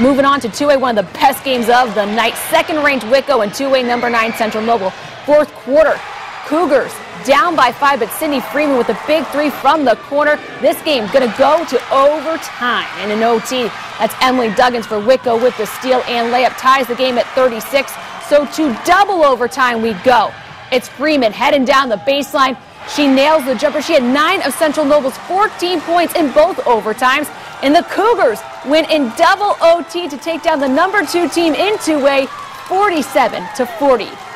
Moving on to 2A, one of the best games of the night. Second ranked Whitko and 2A number 9 Central Noble. Fourth quarter, Cougars down by five, but Sydney Freeman with a big three from the corner. This game going to go to overtime and an OT. That's Emily Duggins for Whitko with the steal and layup. Ties the game at 36. So to double overtime we go. It's Freeman heading down the baseline. She nails the jumper. She had nine of Central Noble's 14 points in both overtimes. And the Cougars win in double OT to take down the number two team in 2A 47 to 40.